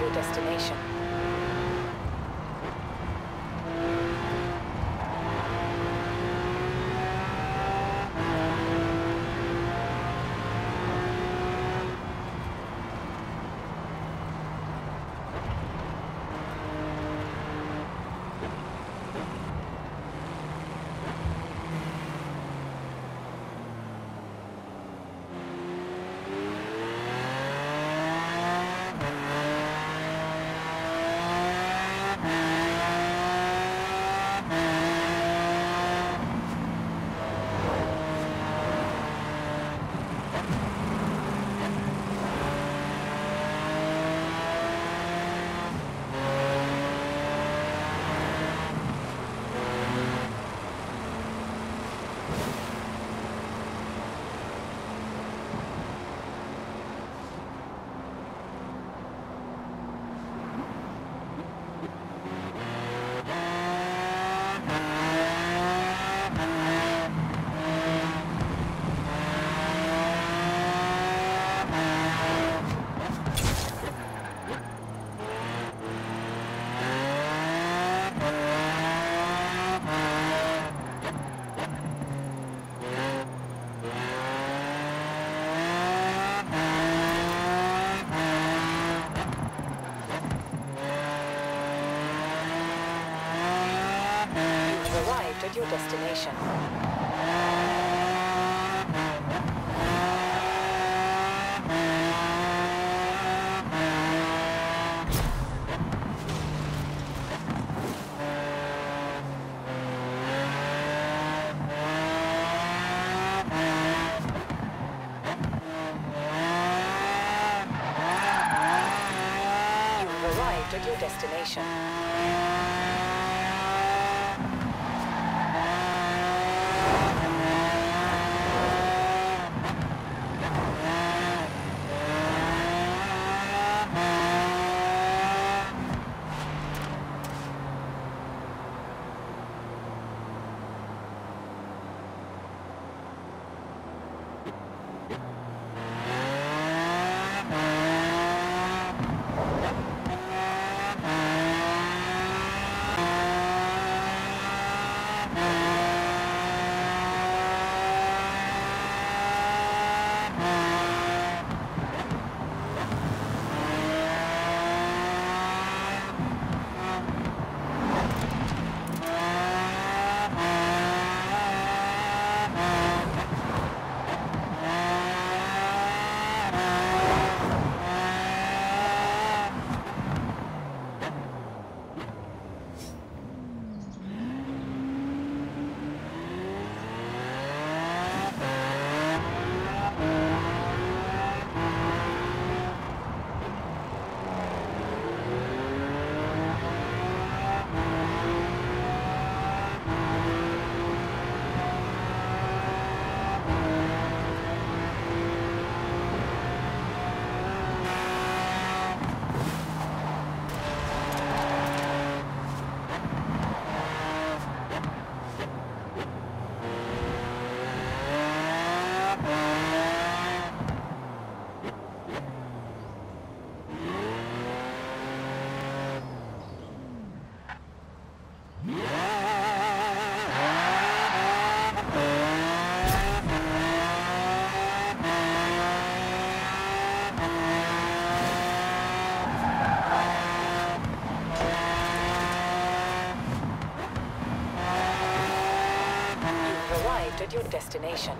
your destination. At your destination. At your destination. At your destination.